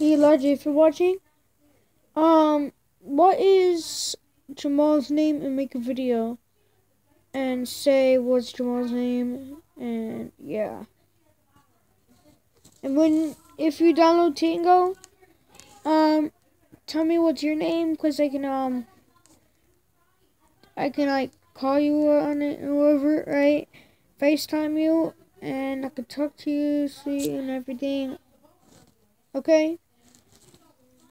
Hey Elijah, if you're watching, um, what is Jamal's name and make a video and say what's Jamal's name and yeah. And when if you download Tango, um, tell me what's your name because I can um I can like call you on it or whatever, right? FaceTime you and I can talk to you, see and everything. Okay?